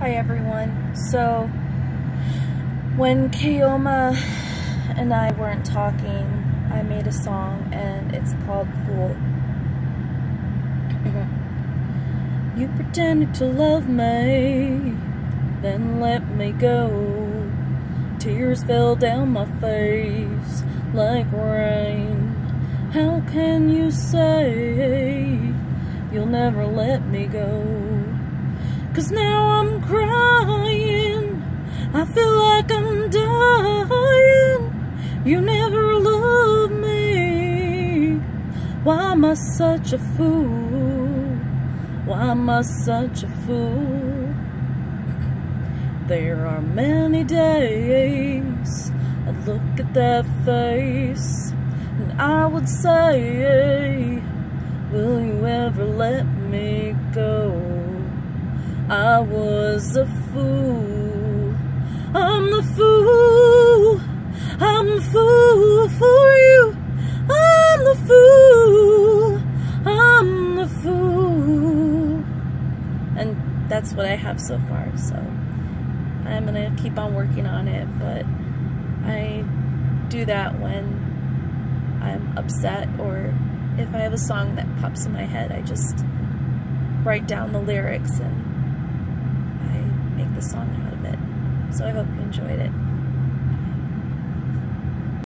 Hi everyone. So when Keoma and I weren't talking, I made a song and it's called Fool. you pretended to love me, then let me go. Tears fell down my face like rain. How can you say you'll never let me go? Cause now I'm crying. I feel like I'm dying. You never loved me. Why am I such a fool? Why am I such a fool? There are many days I look at that face and I would say, I was a fool. I'm the fool. I'm the fool for you. I'm the fool. I'm the fool. And that's what I have so far, so I'm gonna keep on working on it, but I do that when I'm upset or if I have a song that pops in my head, I just write down the lyrics and So I hope you enjoyed it.